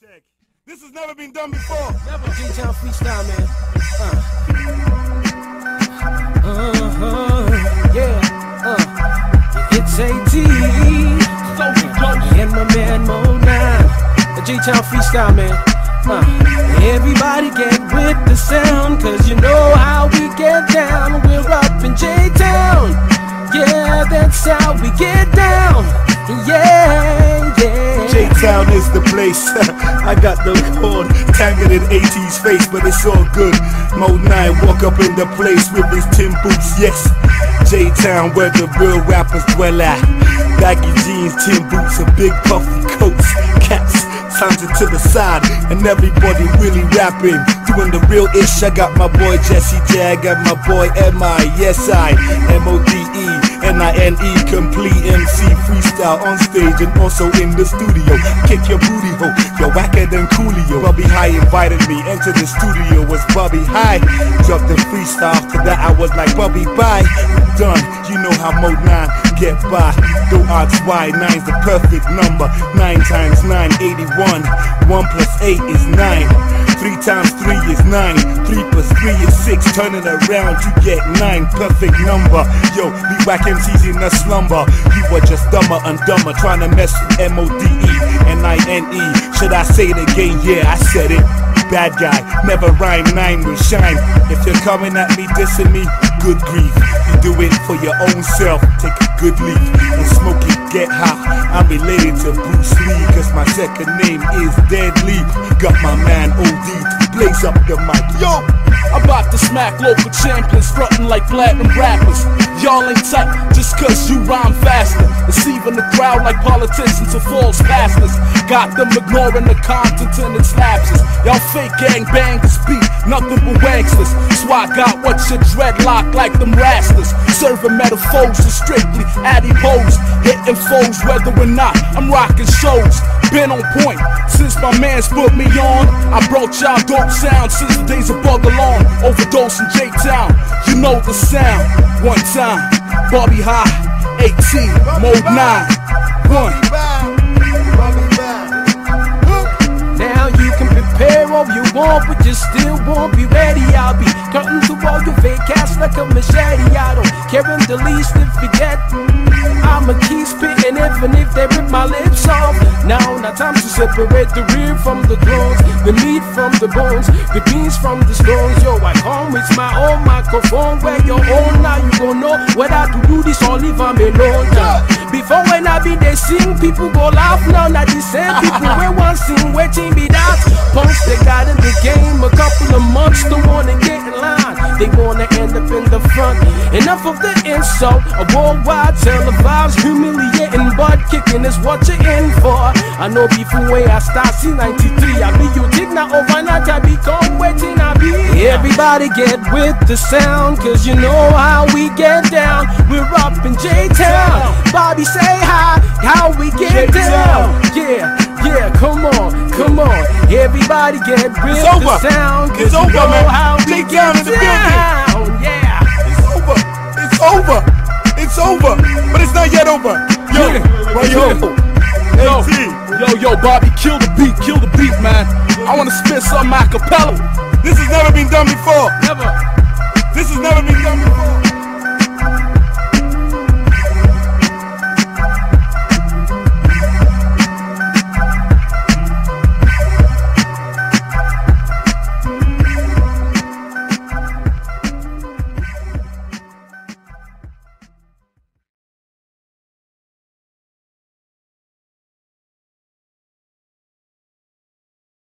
Check. This has never been done before. Never J-Town freestyle, man. Uh. Uh-huh. Yeah. Uh. It's AT. And my man Mo 9. The J-Town freestyle, man. Uh. Everybody get with the sound, cause you know how we get down. We're up in J-Town. Yeah, that's how we get down. Yeah, J-Town is the place. I got the cord tangled in 80s face, but it's all good. Mo 9 walk up in the place with his tin boots, yes. J-Town where the real rappers dwell at. Baggy jeans, tin boots, and big puffy coats. Cats turns it to the side, and everybody really rapping. Doing the real ish. I got my boy Jesse J, I got my boy M.I. Yes, I. M-O-D-E. N-I-N-E, complete MC freestyle on stage and also in the studio. Kick your booty hole, you're whacker than Coolio. Bobbi Hai invited me into the studio, was Bobbi Hai. Dropped the freestyle, after that I was like, Bobby, bye. Done, you know how Mode 9 get by. Though odds wide, nine's the perfect number. 9 times 9, 81. 1 plus 8 is 9. 3 times 3 is 9. 3 plus 3 is 6. Turn it around, you get 9. Perfect number. Yo, we whack MCs in a slumber. You were just dumber and dumber. Trying to mess with M O D E and I N E. Should I say it again? Yeah, I said it. Bad guy, never rhyme, nine will shine. If you're coming at me, dissing me, good grief. You do it for your own self. Take a good leap and smoke it, get high. I'm related to Bruce Lee, cause my second name is Deadly. Got my man OD to blaze up the mic. Yo! I about to smack local champions, frontin' like platinum rappers. Y'all ain't tight just cause you rhyme faster. Deceiving the crowd like politicians or false pastors. Got them ignoring the content and its lapses. Y'all fake gang bangers beat nothing but wanksters. I got what your dreadlock like them rastas. Serving metaphors to strictly addy pose. Hitting foes whether or not I'm rocking shows. Been on point since my mans put me on. I brought y'all dope sound since the days of Bug Along. Overdose in J Town, you know the sound. One time, Bobbi Hai, 18, Mode 9, 1. All you want, but you still won't be ready. I'll be cutting through all your fake ass like a machete. I don't care in the least if you get. Mm, I'ma keep spitting even if they rip my lips off. Now, not time to separate the rear from the clones, the meat from the bones, the beans from the stones. Yo, I come with my own microphone where your own. Now you gon' know whether to do this or leave I'm alone. Yeah. Before when I be they sing, people go laugh. Now, not the same people we want sing, waiting be that. They got in the game a couple of months, don't wanna get in line. They wanna end up in the front. Enough of the insult, a worldwide televised, humiliating, butt kicking is what you're in for. I know before way I start see 93. I be you think now overnight I become waiting I be. Everybody get with the sound, cause you know how we get down. We're up in J Town. Bobby say hi, how we get down. Yeah, yeah, come on, come on. Everybody get with It's over. the sound, It's over, man. how we J-Town in the building. Yeah. It's over. It's over. It's over. But it's not yet over. Yo, Yeah. right Yo. yo. Yo, yo, Bobby, kill the beat, kill the beat, man. I wanna spit some acapella. This has never been done before. Never. This has never been done before.